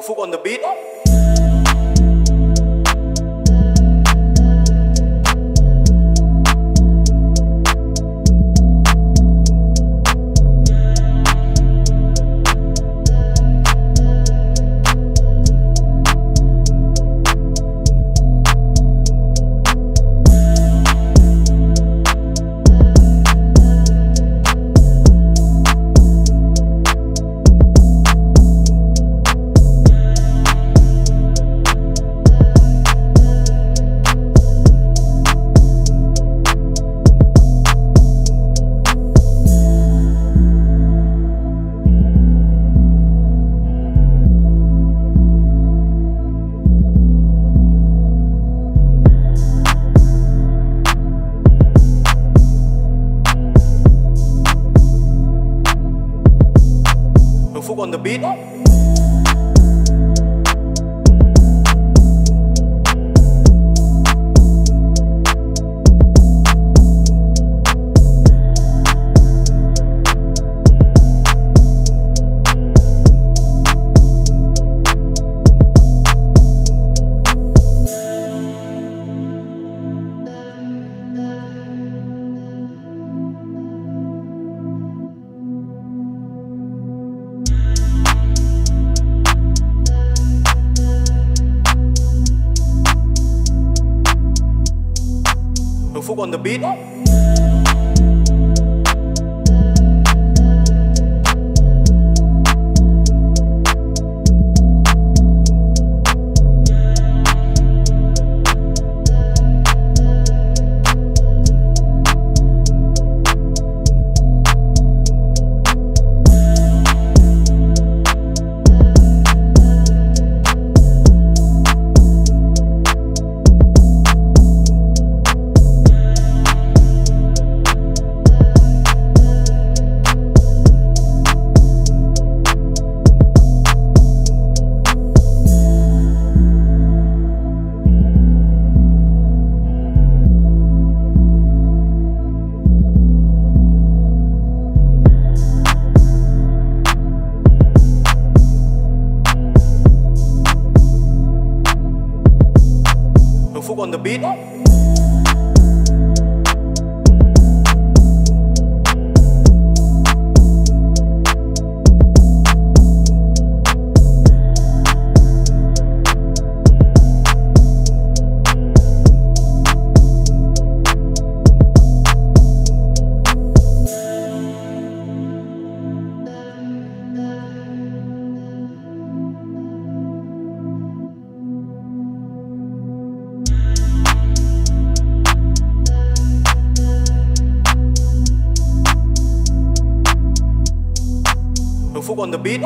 Hưng Phúc on the beat. Phúc on the beat. On the beat. On the beat. Hưng Phúc on the beat.